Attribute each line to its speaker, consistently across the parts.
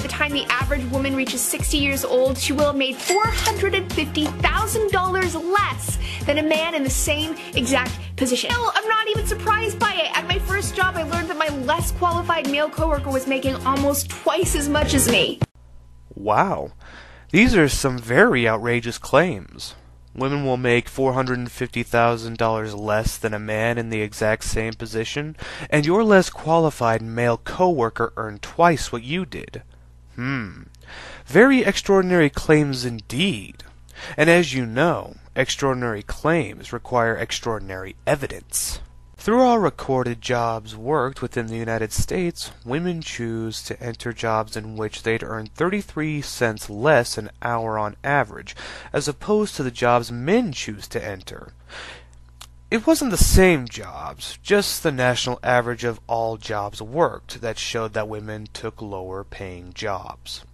Speaker 1: by the time the average woman reaches 60 years old, she will have made $450,000 less than a man in the same exact position. Hell, I'm not even surprised by it. At my first job, I learned that my less qualified male coworker was making almost twice as much as me.
Speaker 2: Wow. These are some very outrageous claims. Women will make $450,000 less than a man in the exact same position, and your less qualified male coworker earned twice what you did. Hmm. Very extraordinary claims indeed. And as you know, extraordinary claims require extraordinary evidence. Through all recorded jobs worked within the United States, women choose to enter jobs in which they'd earn 33 cents less an hour on average, as opposed to the jobs men choose to enter. It wasn't the same jobs, just the national average of all jobs worked that showed that women took lower paying jobs.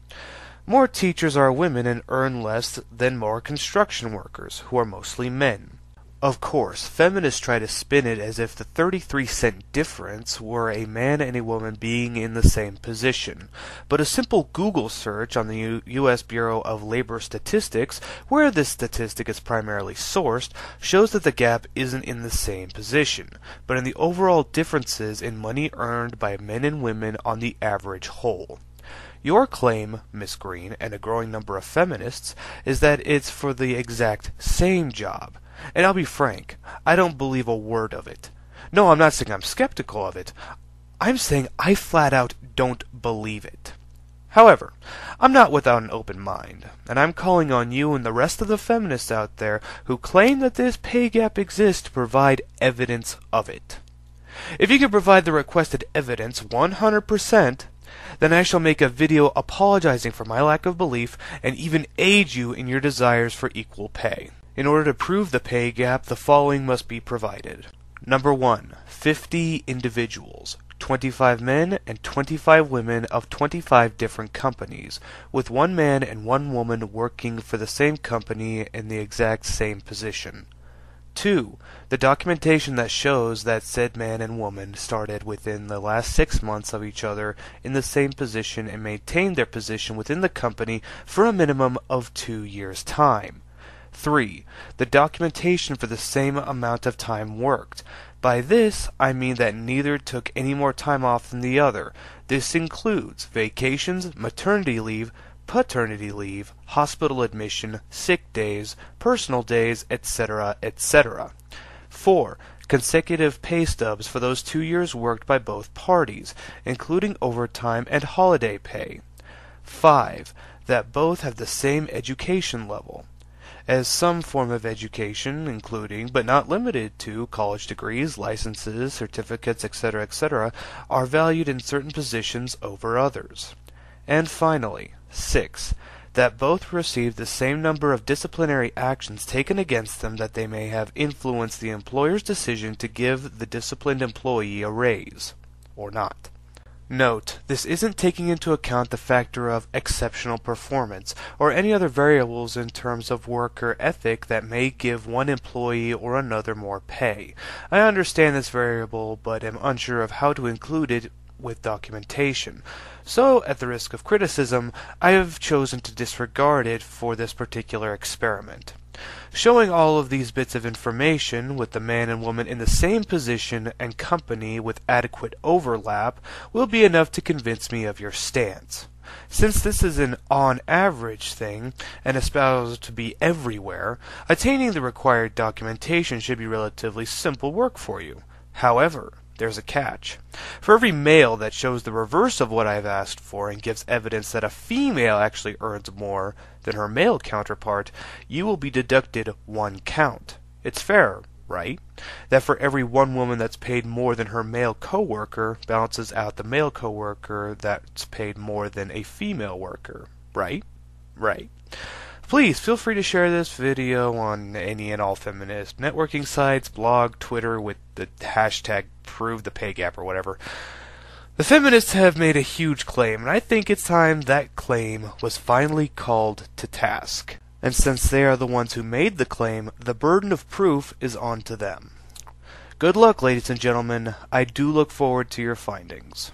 Speaker 2: More teachers are women and earn less than more construction workers, who are mostly men. Of course, feminists try to spin it as if the 33 cent difference were a man and a woman being in the same position. But a simple Google search on the U- U.S. Bureau of Labor Statistics, where this statistic is primarily sourced, shows that the gap isn't in the same position, but in the overall differences in money earned by men and women on the average whole. Your claim, Miss Green, and a growing number of feminists, is that it's for the exact same job and I'll be frank, I don't believe a word of it. No, I'm not saying I'm skeptical of it. I'm saying I flat out don't believe it. However, I'm not without an open mind, and I'm calling on you and the rest of the feminists out there who claim that this pay gap exists to provide evidence of it. If you can provide the requested evidence 100%, then I shall make a video apologizing for my lack of belief and even aid you in your desires for equal pay. In order to prove the pay gap, the following must be provided. Number 1. 50 individuals, 25 men and 25 women of 25 different companies, with one man and one woman working for the same company in the exact same position. 2. The documentation that shows that said man and woman started within the last six months of each other in the same position and maintained their position within the company for a minimum of two years' time. 3. The documentation for the same amount of time worked. By this, I mean that neither took any more time off than the other. This includes vacations, maternity leave, paternity leave, hospital admission, sick days, personal days, etc., etc. 4. Consecutive pay stubs for those two years worked by both parties, including overtime and holiday pay. 5. That both have the same education level as some form of education, including but not limited to college degrees, licenses, certificates, etc., etc., are valued in certain positions over others. And finally, 6. That both receive the same number of disciplinary actions taken against them that they may have influenced the employer's decision to give the disciplined employee a raise, or not. Note, this isn't taking into account the factor of exceptional performance, or any other variables in terms of worker ethic that may give one employee or another more pay. I understand this variable, but am unsure of how to include it with documentation. So, at the risk of criticism, I have chosen to disregard it for this particular experiment. Showing all of these bits of information with the man and woman in the same position and company with adequate overlap will be enough to convince me of your stance. Since this is an on average thing and espoused to be everywhere, attaining the required documentation should be relatively simple work for you. However, there's a catch. For every male that shows the reverse of what I've asked for and gives evidence that a female actually earns more than her male counterpart, you will be deducted one count. It's fair, right? That for every one woman that's paid more than her male coworker balances out the male coworker that's paid more than a female worker, right? Right. Please feel free to share this video on any and all feminist networking sites, blog, Twitter with the hashtag prove the pay gap or whatever. The feminists have made a huge claim, and I think it's time that claim was finally called to task. And since they are the ones who made the claim, the burden of proof is on to them. Good luck, ladies and gentlemen. I do look forward to your findings.